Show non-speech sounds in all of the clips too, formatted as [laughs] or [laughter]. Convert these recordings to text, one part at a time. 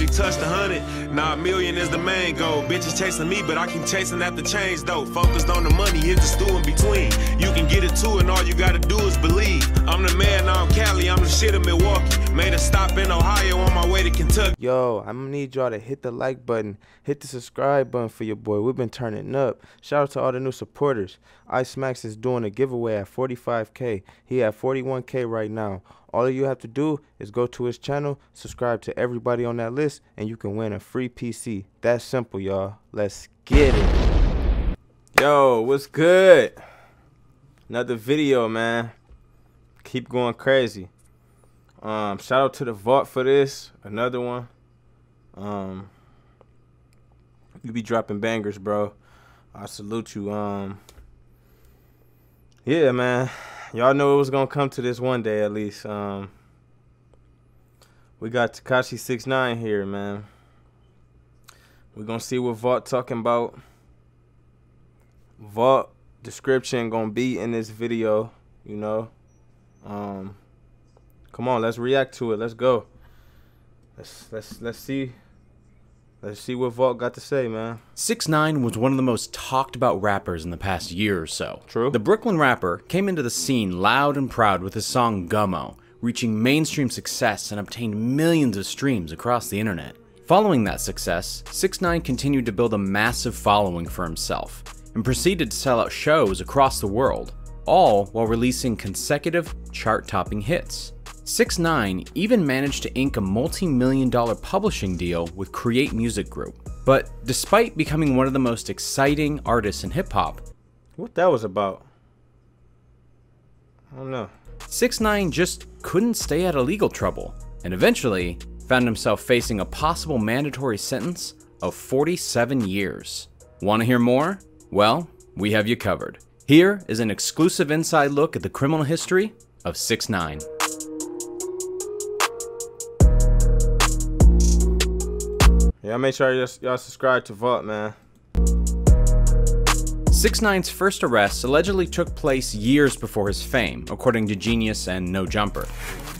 already touched a hundred. Now a million is the main goal. Bitches chasing me, but I keep chasing after change though. Focused on the money, hit the stew in between. You can get it too, and all you gotta do is believe. I'm the man, I'm Cali, I'm the shit in Milwaukee. Made a stop in Ohio on my way to Kentucky. Yo, I'm gonna need y'all to hit the like button, hit the subscribe button for your boy. We've been turning up. Shout out to all the new supporters. Ice Max is doing a giveaway at 45k. He at 41k right now. All you have to do is go to his channel, subscribe to everybody on that list, and you can win a free PC. That's simple, y'all. Let's get it. Yo, what's good? Another video, man. Keep going crazy. Um, shout out to the vault for this. Another one. Um, you be dropping bangers, bro. I salute you. Um, yeah, man. Y'all know it was gonna come to this one day at least. Um, we got Tekashi Six Nine here, man. We're gonna see what Vault talking about. Vault description gonna be in this video, you know. Um, come on, let's react to it. Let's go. Let's let's let's see. Let's see what Vault got to say, man. 6 9 was one of the most talked about rappers in the past year or so. True. The Brooklyn rapper came into the scene loud and proud with his song Gummo, reaching mainstream success and obtained millions of streams across the internet. Following that success, 6 9 continued to build a massive following for himself and proceeded to sell out shows across the world, all while releasing consecutive chart topping hits. 6 9 even managed to ink a multi million dollar publishing deal with Create Music Group. But despite becoming one of the most exciting artists in hip hop, What that was about? I don't know. 6 9 just couldn't stay out of legal trouble and eventually found himself facing a possible mandatory sentence of 47 years. Want to hear more? Well, we have you covered. Here is an exclusive inside look at the criminal history of 6 9 Yeah, make sure y'all y'all subscribe to Vault, man. 6 9's first arrest allegedly took place years before his fame, according to Genius and No Jumper.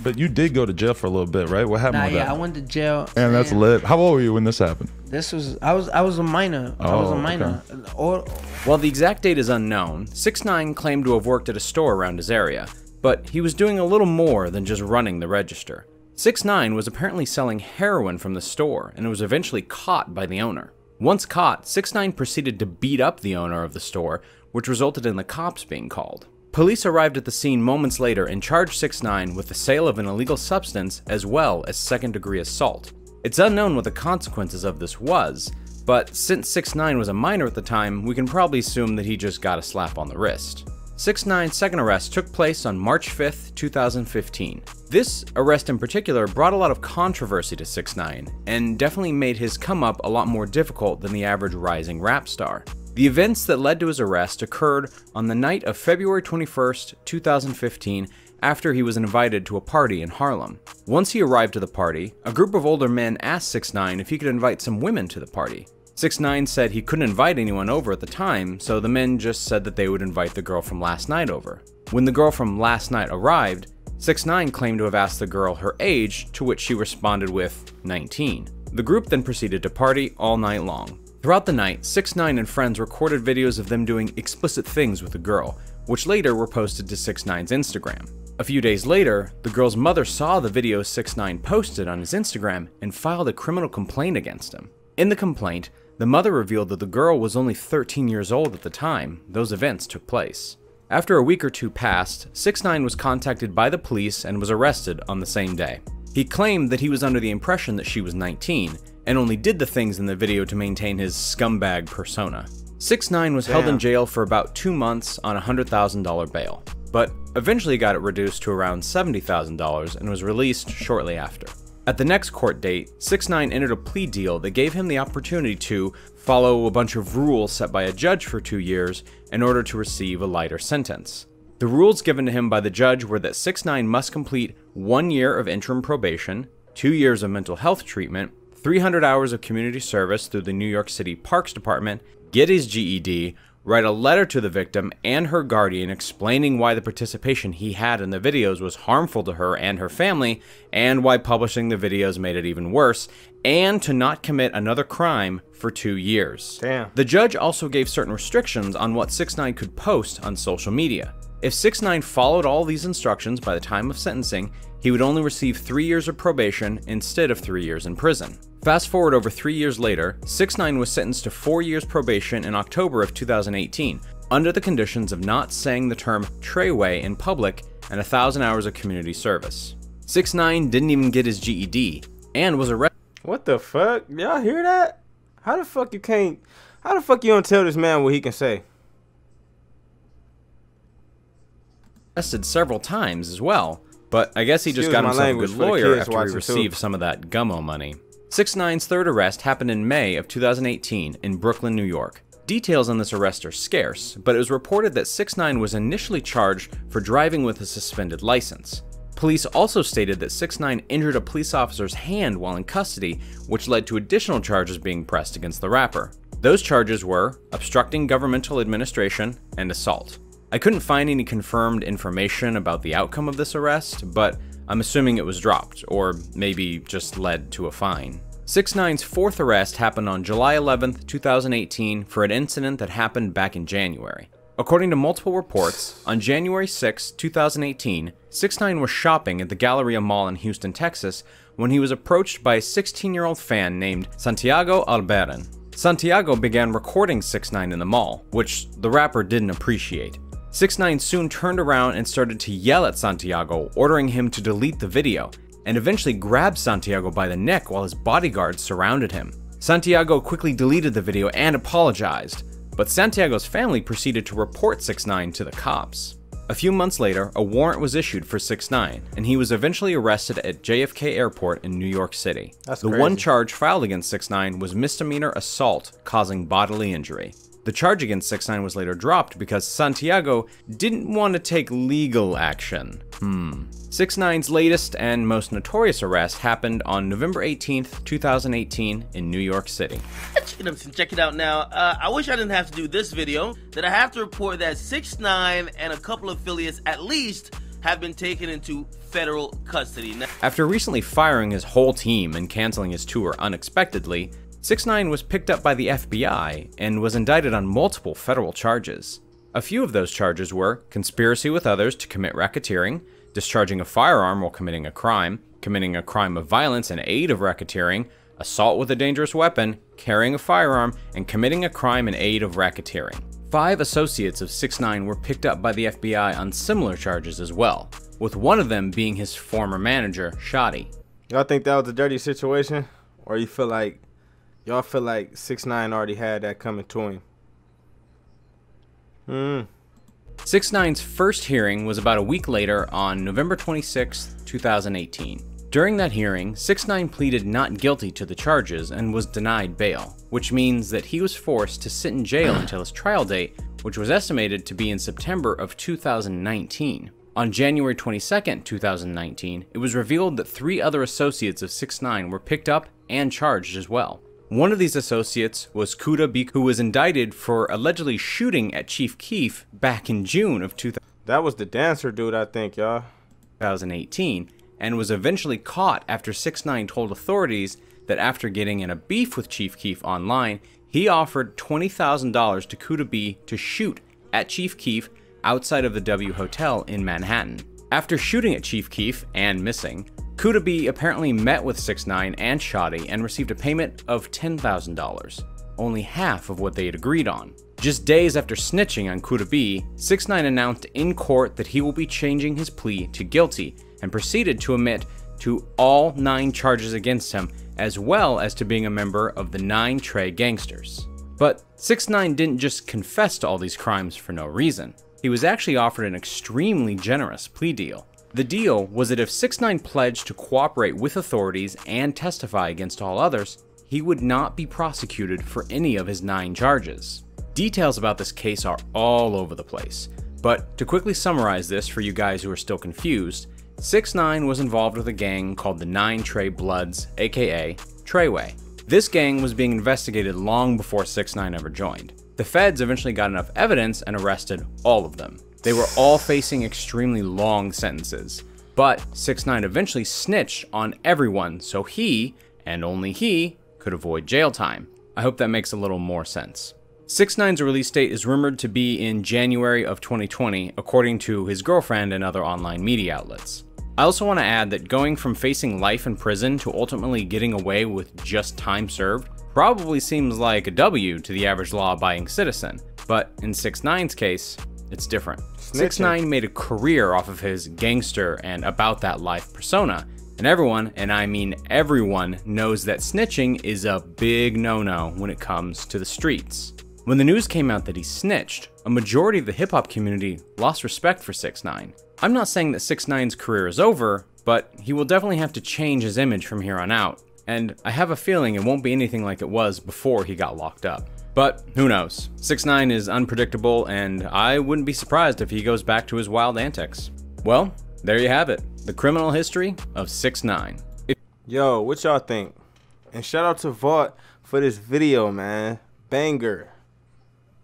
But you did go to jail for a little bit, right? What happened Nah, with yeah, that? I went to jail. and that's lit. How old were you when this happened? This was I was I was a minor. I was Oh, a minor. Or While the exact date is unknown, 6 9 claimed to have worked at a store around his area, but he was doing a little more than just running the register. 6 9 was apparently selling heroin from the store and was eventually caught by the owner. Once caught, 6 9 proceeded to beat up the owner of the store, which resulted in the cops being called. Police arrived at the scene moments later and charged 6 9 with the sale of an illegal substance as well as second degree assault. It's unknown what the consequences of this was, but since 6 9 was a minor at the time, we can probably assume that he just got a slap on the wrist. 6 9's second arrest took place on March 5th, 2015. This arrest in particular brought a lot of controversy to 6 9 and definitely made his come up a lot more difficult than the average rising rap star. The events that led to his arrest occurred on the night of February 21st, 2015, after he was invited to a party in Harlem. Once he arrived to the party, a group of older men asked 6 9 if he could invite some women to the party. 6 9 said he couldn't invite anyone over at the time, so the men just said that they would invite the girl from last night over. When the girl from last night arrived, 6 9 claimed to have asked the girl her age, to which she responded with 19. The group then proceeded to party all night long. Throughout the night, 6 9 and friends recorded videos of them doing explicit things with the girl, which later were posted to 6 9's Instagram. A few days later, the girl's mother saw the video 6 9 posted on his Instagram and filed a criminal complaint against him. In the complaint, the mother revealed that the girl was only 13 years old at the time those events took place. After a week or two passed, 6 9 was contacted by the police and was arrested on the same day. He claimed that he was under the impression that she was 19 and only did the things in the video to maintain his scumbag persona. 6 9 was held in jail for about two months on a $100,000 bail, but eventually got it reduced to around $70,000 and was released shortly after. At the next court date, 6 9 entered a plea deal that gave him the opportunity to follow a bunch of rules set by a judge for two years in order to receive a lighter sentence. The rules given to him by the judge were that 6 9 must complete one year of interim probation, two years of mental health treatment, 300 hours of community service through the New York City Parks Department, get his GED, write a letter to the victim and her guardian explaining why the participation he had in the videos was harmful to her and her family, and why publishing the videos made it even worse, and to not commit another crime for two years. Damn. The judge also gave certain restrictions on what 6 9 could post on social media. If 6 9 followed all these instructions by the time of sentencing, he would only receive three years of probation instead of three years in prison. Fast forward over three years later, 6 9 was sentenced to four years probation in October of 2018, under the conditions of not saying the term treyway in public and a thousand hours of community service. 6 9 didn't even get his GED and was arrested. What the fuck? Y'all hear that? How the fuck you can't? How the fuck you don't tell this man what he can say? arrested several times as well, but I guess he just Excuse got himself a good lawyer after he watching, too. received some of that gummo money. 6 9's third arrest happened in May of 2018 in Brooklyn, New York. Details on this arrest are scarce, but it was reported that 6 9 was initially charged for driving with a suspended license. Police also stated that 6 9 injured a police officer's hand while in custody, which led to additional charges being pressed against the rapper. Those charges were obstructing governmental administration and assault. I couldn't find any confirmed information about the outcome of this arrest, but I'm assuming it was dropped, or maybe just led to a fine. 6 9's fourth arrest happened on July 11, 2018, for an incident that happened back in January. According to multiple reports, on January 6, 2018, 6 9 was shopping at the Galleria Mall in Houston, Texas, when he was approached by a 16 year old fan named Santiago Alberan. Santiago began recording 6 9 in the mall, which the rapper didn't appreciate. 6 9 soon turned around and started to yell at Santiago, ordering him to delete the video, and eventually grabbed Santiago by the neck while his bodyguards surrounded him. Santiago quickly deleted the video and apologized, but Santiago's family proceeded to report 6 9 to the cops. A few months later, a warrant was issued for 6 9 and he was eventually arrested at JFK Airport in New York City. That's the one charge filed against 6 9 was misdemeanor assault causing bodily injury. The charge against 6 9 was later dropped because Santiago didn't want to take legal action. Hmm. 6 9's latest and most notorious arrest happened on November 18th, 2018, in New York City. Check it out, check it out now. Uh, I wish I didn't have to do this video. That I have to report that 6 9 and a couple affiliates at least have been taken into federal custody. After recently firing his whole team and canceling his tour unexpectedly, 6 9 was picked up by the FBI and was indicted on multiple federal charges. A few of those charges were conspiracy with others to commit racketeering, discharging a firearm while committing a crime, committing a crime of violence in aid of racketeering, assault with a dangerous weapon, carrying a firearm, and committing a crime in aid of racketeering. Five associates of 6 9 were picked up by the FBI on similar charges as well, with one of them being his former manager, Shotti. Y'all think that was a dirty situation, or you feel like y'all feel like six nine already had that coming to him? Hmm. 6 9's first hearing was about a week later on November 26, 2018. During that hearing, 6 9 pleaded not guilty to the charges and was denied bail, which means that he was forced to sit in jail until his trial date, which was estimated to be in September of 2019. On January 22, 2019, it was revealed that three other associates of 6 9 were picked up and charged as well. One of these associates was Kooda Bik, who was indicted for allegedly shooting at Chief Keef back in June of 2000. That was the dancer dude, I think, y'all. 2018 and was eventually caught after 6 9 told authorities that after getting in a beef with Chief Keef online, he offered $20,000 to Kooda B to shoot at Chief Keef outside of the W Hotel in Manhattan. After shooting at Chief Keef and missing, Kooda B apparently met with 6 9 and Shotti and received a payment of $10,000, only half of what they had agreed on. Just days after snitching on Kooda B, 6 9 announced in court that he will be changing his plea to guilty and proceeded to admit to all nine charges against him, as well as to being a member of the Nine Trey Gangsters. But 6 9 didn't just confess to all these crimes for no reason. He was actually offered an extremely generous plea deal. The deal was that if 6 9 pledged to cooperate with authorities and testify against all others, he would not be prosecuted for any of his nine charges. Details about this case are all over the place, but to quickly summarize this for you guys who are still confused, 6 9 was involved with a gang called the Nine Trey Bloods, aka Treyway. This gang was being investigated long before 6 9 ever joined. The feds eventually got enough evidence and arrested all of them. They were all facing extremely long sentences. But 6 9 eventually snitched on everyone so he, and only he, could avoid jail time. I hope that makes a little more sense. 6 9's release date is rumored to be in January of 2020, according to his girlfriend and other online media outlets. I also want to add that going from facing life in prison to ultimately getting away with just time served probably seems like a W to the average law abiding citizen, but in 6 9's case, it's different. 6 9 made a career off of his gangster and about that life persona, and everyone, and I mean everyone, knows that snitching is a big no no when it comes to the streets. When the news came out that he snitched, a majority of the hip hop community lost respect for 6 9 I'm not saying that 6 9's career is over, but he will definitely have to change his image from here on out, and I have a feeling it won't be anything like it was before he got locked up. But who knows? 6 9 is unpredictable, and I wouldn't be surprised if he goes back to his wild antics. Well, there you have it the criminal history of 6 9 Yo, what y'all think? And shout out to Vault for this video, man. Banger.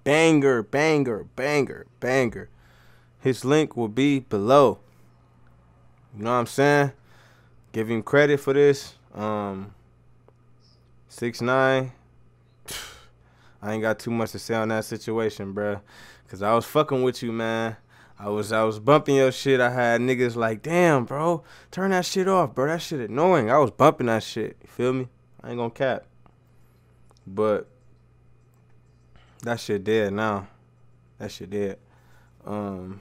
Banger, banger, banger, banger. His link will be below. You know what I'm saying? Give him credit for this. Um, six nine. [sighs] I ain't got too much to say on that situation, bruh. Cause I was fucking with you, man. I was I was bumping your shit. I had niggas like, damn, bro, turn that shit off, bro. That shit annoying. I was bumping that shit. You feel me? I ain't gonna cap. But that shit dead now. That shit dead. Um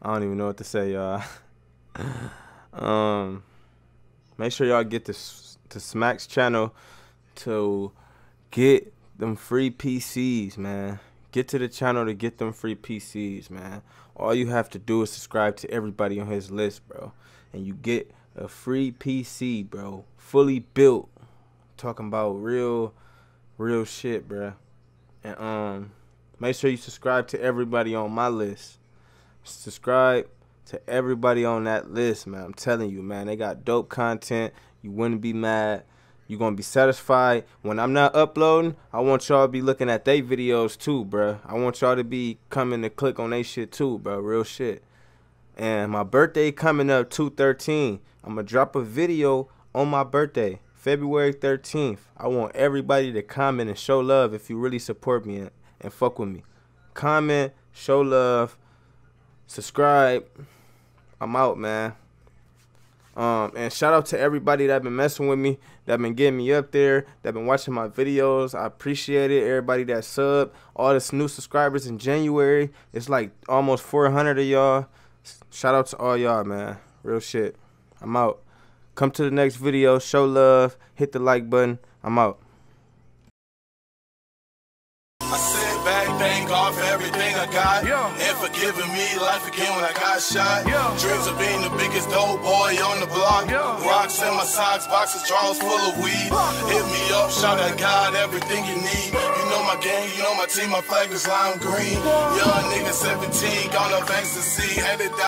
I don't even know what to say, y'all. [laughs] um, make sure y'all get to to Smack's channel to get them free PCs, man. Get to the channel to get them free PCs, man. All you have to do is subscribe to everybody on his list, bro, and you get a free PC, bro, fully built. Talking about real, real shit, bro. And um, make sure you subscribe to everybody on my list subscribe to everybody on that list, man. I'm telling you, man. They got dope content. You wouldn't be mad. You're to be satisfied. When I'm not uploading, I want y'all to be looking at their videos too, bro. I want y'all to be coming to click on their shit too, bro. Real shit. And my birthday coming up 213. I'm to drop a video on my birthday, February 13th. I want everybody to comment and show love if you really support me and, and fuck with me. Comment, show love subscribe. I'm out, man. Um, and shout out to everybody that been messing with me, that been getting me up there, that been watching my videos. I appreciate it. Everybody that sub, all the new subscribers in January. It's like almost 400 of y'all. Shout out to all y'all, man. Real shit. I'm out. Come to the next video. Show love. Hit the like button. I'm out. Thank God for everything I got. Yeah. And for giving me life again when I got shot. Yeah. Dreams of being the biggest dope boy on the block. Yeah. Rocks in my socks, boxes, drawers full of weed. Hit me up, shout out God, everything you need. You know my gang, you know my team, my flag is lime green. Young nigga 17, gone up ecstasy, headed down.